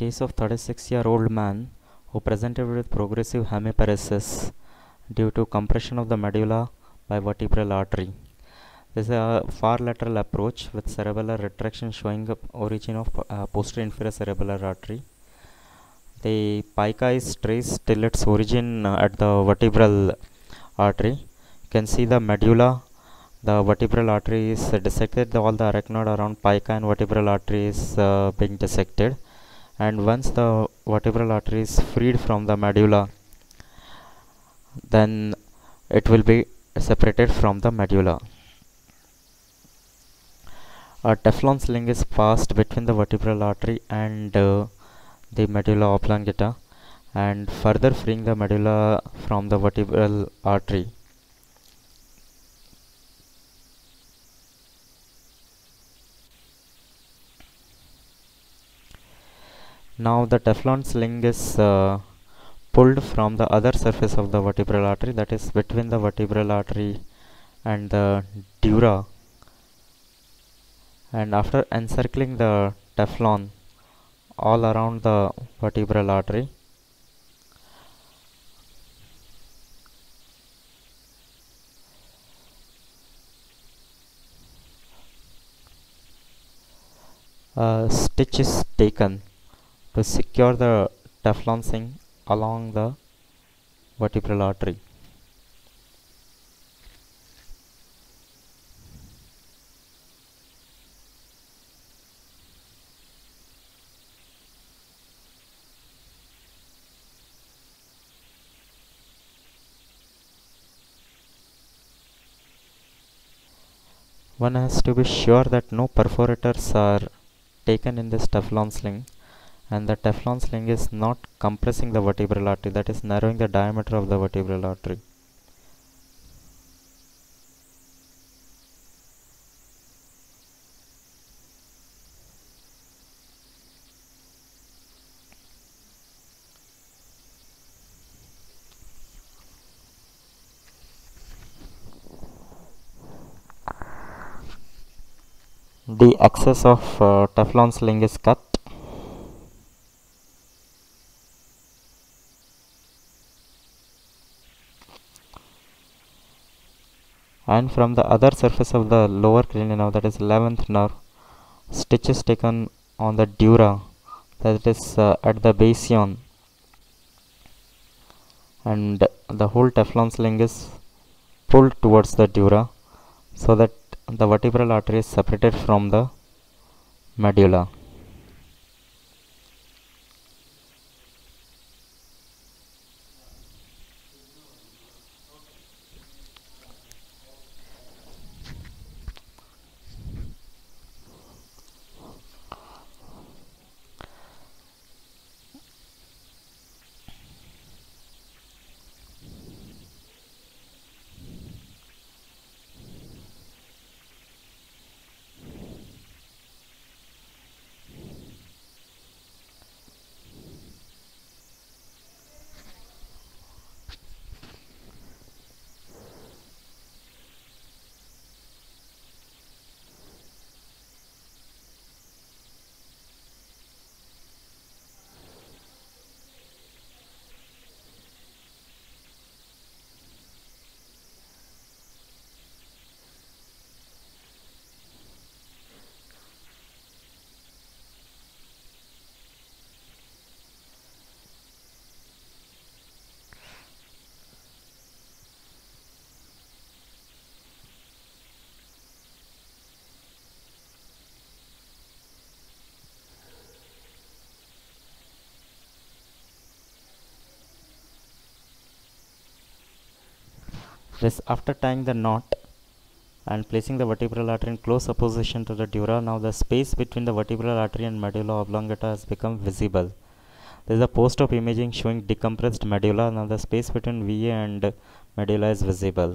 case of 36 year old man who presented with progressive hemiparesis due to compression of the medulla by vertebral artery. This is a far lateral approach with cerebellar retraction showing the origin of uh, posterior inferior cerebellar artery. The pica is traced till its origin uh, at the vertebral artery. You can see the medulla, the vertebral artery is dissected, all the arachnoid around pica and vertebral artery is uh, being dissected and once the vertebral artery is freed from the medulla then it will be separated from the medulla. A Teflon sling is passed between the vertebral artery and uh, the medulla oblongata and further freeing the medulla from the vertebral artery. Now the Teflon sling is uh, pulled from the other surface of the vertebral artery that is between the vertebral artery and the dura. And after encircling the Teflon all around the vertebral artery a stitch is taken to secure the Teflon sling along the vertebral artery. One has to be sure that no perforators are taken in this Teflon sling and the Teflon sling is not compressing the vertebral artery that is narrowing the diameter of the vertebral artery. The excess of uh, Teflon sling is cut and from the other surface of the lower cranial nerve that is 11th nerve stitch is taken on the dura that is uh, at the basion and the whole teflon sling is pulled towards the dura so that the vertebral artery is separated from the medulla This after tying the knot and placing the vertebral artery in close opposition to the dura, now the space between the vertebral artery and medulla oblongata has become visible. There is a post-op imaging showing decompressed medulla. Now the space between VA and medulla is visible.